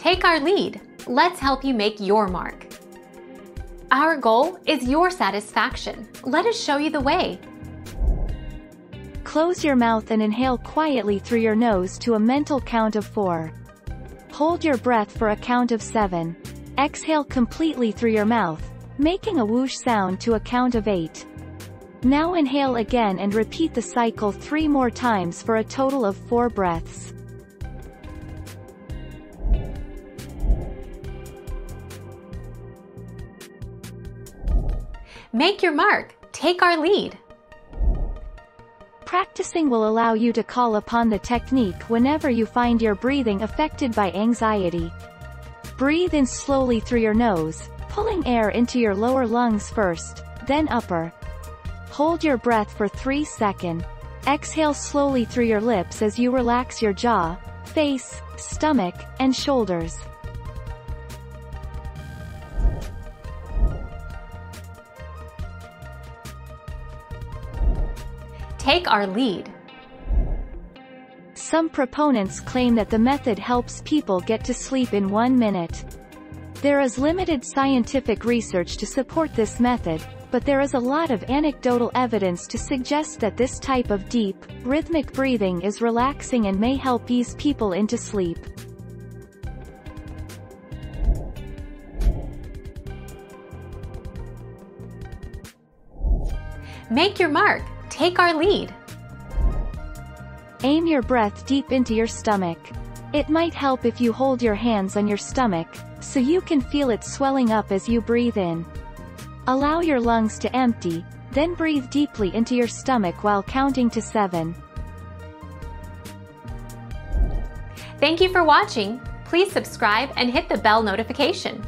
take our lead. Let's help you make your mark. Our goal is your satisfaction. Let us show you the way. Close your mouth and inhale quietly through your nose to a mental count of 4. Hold your breath for a count of 7. Exhale completely through your mouth, making a whoosh sound to a count of 8. Now inhale again and repeat the cycle three more times for a total of four breaths. Make your mark. Take our lead. Practicing will allow you to call upon the technique whenever you find your breathing affected by anxiety. Breathe in slowly through your nose, pulling air into your lower lungs first, then upper. Hold your breath for 3 seconds. Exhale slowly through your lips as you relax your jaw, face, stomach, and shoulders. Take our lead. Some proponents claim that the method helps people get to sleep in one minute. There is limited scientific research to support this method, but there is a lot of anecdotal evidence to suggest that this type of deep, rhythmic breathing is relaxing and may help ease people into sleep. Make your mark. Take our lead. Aim your breath deep into your stomach. It might help if you hold your hands on your stomach, so you can feel it swelling up as you breathe in. Allow your lungs to empty, then breathe deeply into your stomach while counting to 7. Thank you for watching. Please subscribe and hit the bell notification.